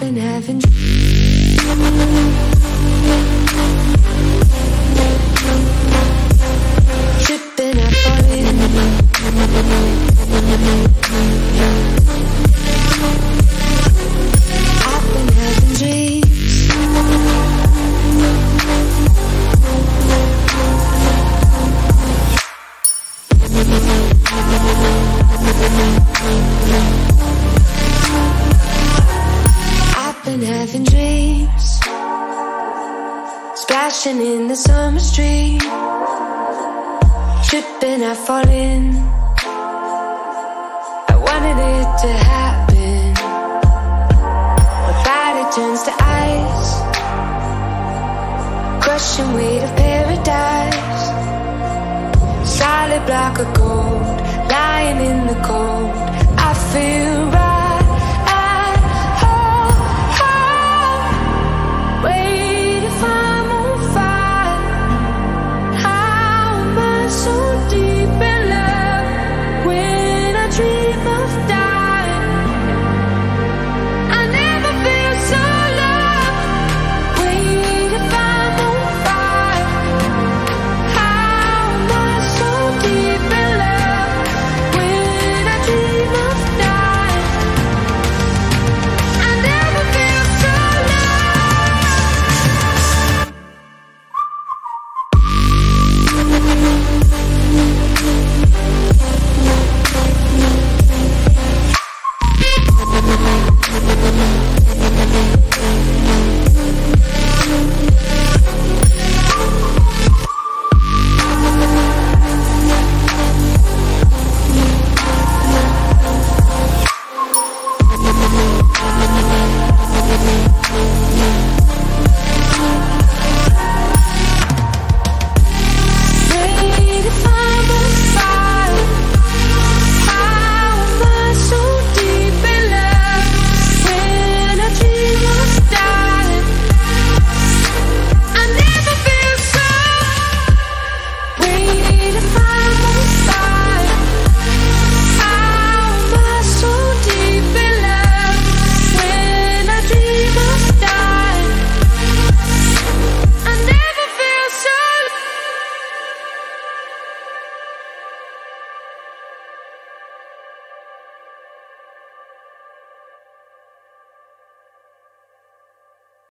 been having. Tripping, been having dreams. Splashing in the summer stream. Tripping, I fall in. I wanted it to happen. My body turns to ice. Crushing weight of paradise. Solid block of gold Lying in the cold. I feel